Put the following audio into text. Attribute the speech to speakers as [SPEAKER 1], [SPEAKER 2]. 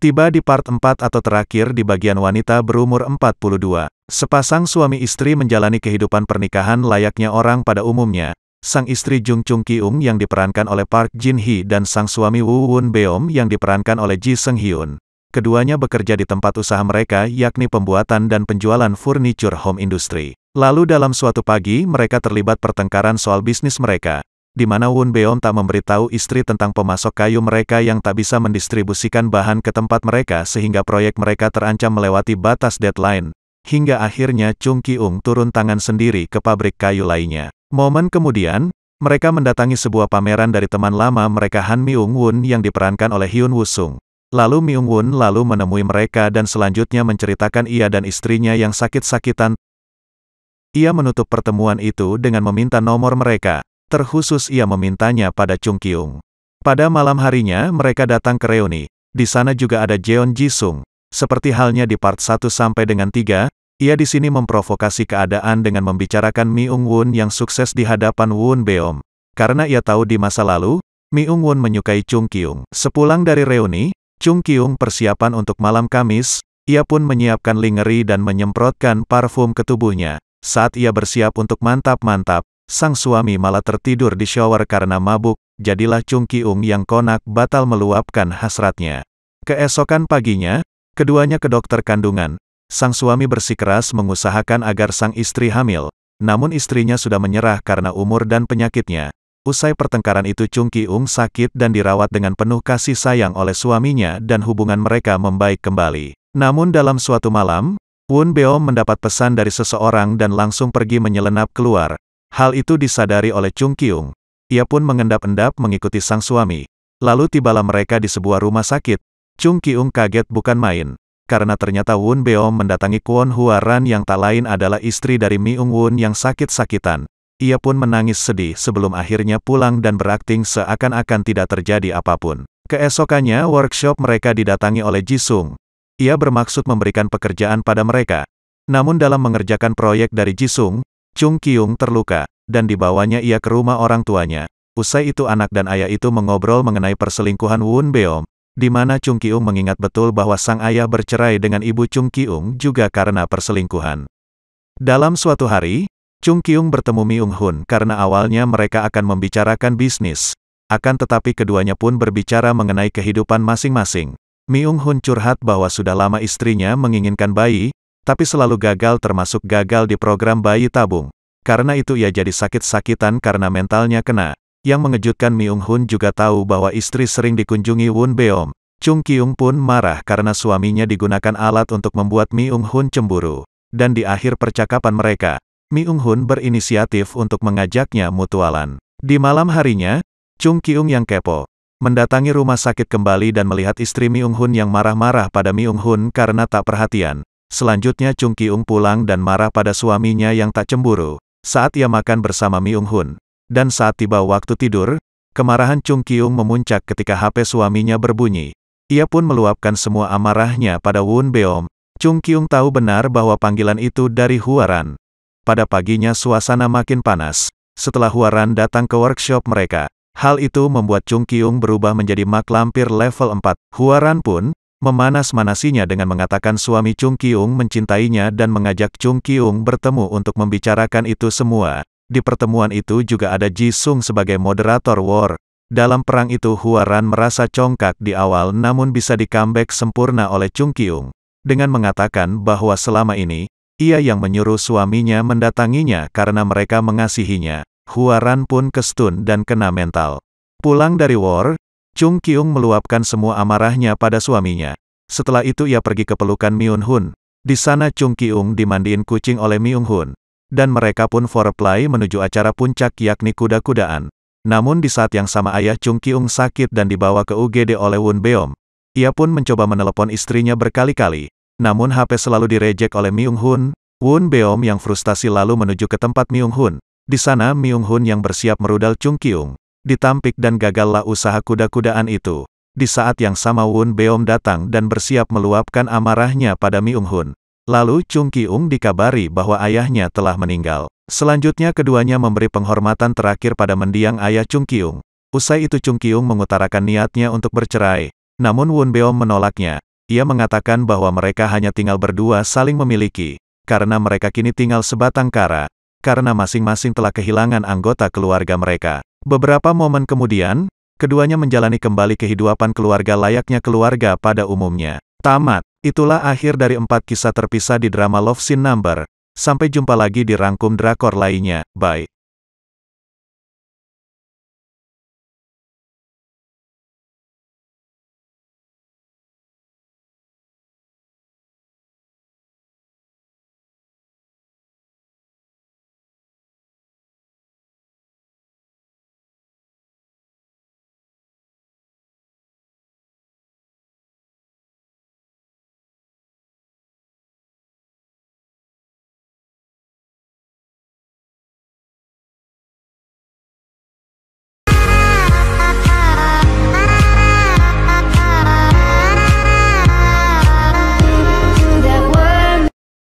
[SPEAKER 1] Tiba di part 4 atau terakhir di bagian wanita berumur 42. Sepasang suami istri menjalani kehidupan pernikahan layaknya orang pada umumnya. Sang istri Jung Chung Kiung yang diperankan oleh Park Jin Hee dan sang suami Woo Won Beom yang diperankan oleh Ji Seung Hyun. Keduanya bekerja di tempat usaha mereka yakni pembuatan dan penjualan furniture home industry. Lalu dalam suatu pagi mereka terlibat pertengkaran soal bisnis mereka di mana Wun Beom tak memberitahu istri tentang pemasok kayu mereka yang tak bisa mendistribusikan bahan ke tempat mereka sehingga proyek mereka terancam melewati batas deadline. Hingga akhirnya Chung Ki-ung turun tangan sendiri ke pabrik kayu lainnya. Momen kemudian, mereka mendatangi sebuah pameran dari teman lama mereka Han Myung Won yang diperankan oleh Hyun Woo Sung. Lalu Myung Won lalu menemui mereka dan selanjutnya menceritakan ia dan istrinya yang sakit-sakitan. Ia menutup pertemuan itu dengan meminta nomor mereka. Terkhusus ia memintanya pada Chung Kyung. Pada malam harinya mereka datang ke reuni. Di sana juga ada Jeon Jisung. Seperti halnya di part 1 sampai dengan 3, ia di sini memprovokasi keadaan dengan membicarakan Myung Won yang sukses di hadapan Won Beom. Karena ia tahu di masa lalu, Myung Won menyukai Chung Kyung. Sepulang dari reuni, Chung Kyung persiapan untuk malam Kamis, ia pun menyiapkan lingerie dan menyemprotkan parfum ke tubuhnya. Saat ia bersiap untuk mantap-mantap, sang suami malah tertidur di shower karena mabuk, jadilah Chung Ki-ung yang konak batal meluapkan hasratnya. Keesokan paginya, keduanya ke dokter kandungan. Sang suami bersikeras mengusahakan agar sang istri hamil, namun istrinya sudah menyerah karena umur dan penyakitnya. Usai pertengkaran itu Chung Ki-ung sakit dan dirawat dengan penuh kasih sayang oleh suaminya dan hubungan mereka membaik kembali. Namun dalam suatu malam, Won Beom mendapat pesan dari seseorang dan langsung pergi menyelenap keluar. Hal itu disadari oleh Chung Kyung. Ia pun mengendap-endap mengikuti sang suami. Lalu tibalah mereka di sebuah rumah sakit. Chung Kyung kaget bukan main. Karena ternyata Won Beom mendatangi Kwon Hua Ran yang tak lain adalah istri dari Myung Won yang sakit-sakitan. Ia pun menangis sedih sebelum akhirnya pulang dan berakting seakan-akan tidak terjadi apa pun. Keesokannya workshop mereka didatangi oleh Jisung. Ia bermaksud memberikan pekerjaan pada mereka. Namun dalam mengerjakan proyek dari Jisung, Chung Kyung terluka, dan dibawanya ia ke rumah orang tuanya. Usai itu anak dan ayah itu mengobrol mengenai perselingkuhan Won Beom, di mana Chung Kyung mengingat betul bahwa sang ayah bercerai dengan ibu Chung Kyung juga karena perselingkuhan. Dalam suatu hari, Chung Kyung bertemu Myung Hun karena awalnya mereka akan membicarakan bisnis. Akan tetapi keduanya pun berbicara mengenai kehidupan masing-masing. Myung Hun curhat bahwa sudah lama istrinya menginginkan bayi, tapi selalu gagal termasuk gagal di program bayi tabung. Karena itu ia jadi sakit-sakitan karena mentalnya kena. Yang mengejutkan Myung Hun juga tahu bahwa istri sering dikunjungi Won Beom. Chung Kyung pun marah karena suaminya digunakan alat untuk membuat Myung Hun cemburu. Dan di akhir percakapan mereka, Myung Hun berinisiatif untuk mengajaknya mutualan. Di malam harinya, Chung Kyung yang kepo, mendatangi rumah sakit kembali dan melihat istri Myung Hun yang marah-marah pada Myung Hun karena tak perhatian. Selanjutnya Chung Ki-ung pulang dan marah pada suaminya yang tak cemburu, saat ia makan bersama Myung Hun. Dan saat tiba waktu tidur, kemarahan Chung Ki-ung memuncak ketika HP suaminya berbunyi. Ia pun meluapkan semua amarahnya pada Won Beom. Chung Ki-ung tahu benar bahwa panggilan itu dari Huaran. Pada paginya suasana makin panas. Setelah Huaran datang ke workshop mereka, hal itu membuat Chung Ki-ung berubah menjadi mak lampir level 4. Huaran pun, memanas-manasinya dengan mengatakan suami Chung Kyung mencintainya dan mengajak Chung Kyung bertemu untuk membicarakan itu semua. Di pertemuan itu juga ada Ji Sung sebagai moderator war. Dalam perang itu Huaran merasa congkak di awal namun bisa di comeback sempurna oleh Chung Kyung. Dengan mengatakan bahwa selama ini, ia yang menyuruh suaminya mendatanginya karena mereka mengasihinya. Huaran pun kestun dan kena mental. Pulang dari war, Chung Kyung meluapkan semua amarahnya pada suaminya. Setelah itu ia pergi ke pelukan Myung Hun. Di sana Chung Kyung dimandiin kucing oleh Myung Hun. Dan mereka pun foreplay menuju acara puncak yakni kuda-kudaan. Namun di saat yang sama ayah Chung Kyung sakit dan dibawa ke UGD oleh Won Beom. Ia pun mencoba menelepon istrinya berkali-kali. Namun HP selalu direjek oleh Myung Hun. Won Beom yang frustasi lalu menuju ke tempat Myung Hun. Di sana Myung Hun yang bersiap merudal Chung Kyung ditampik dan gagallah usaha kuda-kudaan itu. Di saat yang sama Won Beom datang dan bersiap meluapkan amarahnya pada Myung Hun. Lalu Chung Ki-ung dikabari bahwa ayahnya telah meninggal. Selanjutnya keduanya memberi penghormatan terakhir pada mendiang ayah Chung Ki-ung. Usai itu Chung Ki-ung mengutarakan niatnya untuk bercerai. Namun Won Beom menolaknya. ia mengatakan bahwa mereka hanya tinggal berdua saling memiliki, karena mereka kini tinggal sebatang kara, karena masing-masing telah kehilangan anggota keluarga mereka. Beberapa momen kemudian, keduanya menjalani kembali kehidupan keluarga layaknya keluarga pada umumnya. Tamat. Itulah akhir dari empat kisah terpisah di drama Love Scene Number. Sampai jumpa lagi di rangkum drakor lainnya. Bye.